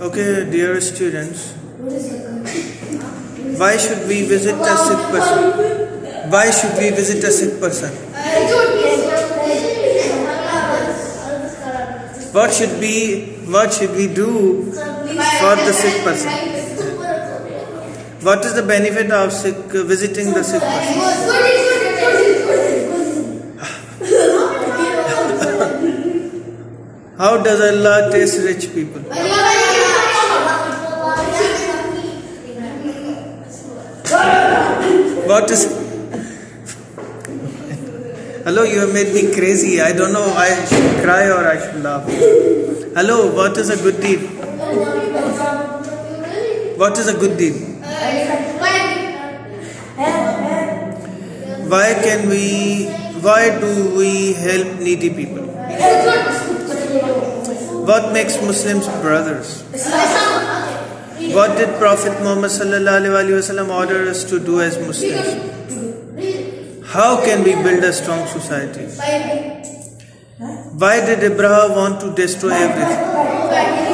Okay, dear students, why should we visit a sick person? Why should we visit a sick person? What should we what should we do for the sick person? What is the benefit of sick visiting the sick person? How does Allah taste rich people? What is Hello, you have made me crazy. I don't know I should cry or I should laugh. Hello, what is a good deed? What is a good deed? Why can we why do we help needy people? What makes Muslims brothers? What did Prophet Muhammad order us to do as Muslims? How can we build a strong society? Why did Ibrahim want to destroy everything?